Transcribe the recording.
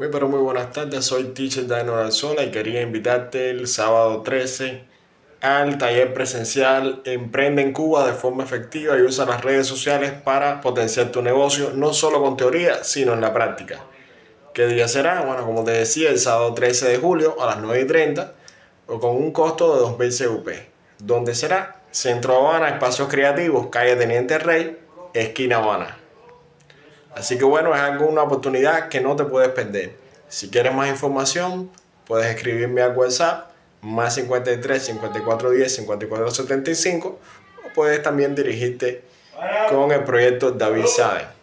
Muy pero muy buenas tardes, soy Teacher Daniel Arzola y quería invitarte el sábado 13 al taller presencial Emprende en Cuba de forma efectiva y usa las redes sociales para potenciar tu negocio, no solo con teoría, sino en la práctica. ¿Qué día será? Bueno, como te decía, el sábado 13 de julio a las 9 y 30 o con un costo de 2.000 CUP. ¿Dónde será? Centro Habana, Espacios Creativos, calle Teniente Rey, esquina Habana. Así que bueno, es una oportunidad que no te puedes perder. Si quieres más información, puedes escribirme al WhatsApp más 53 54 10 54 75 o puedes también dirigirte con el proyecto David Sabe.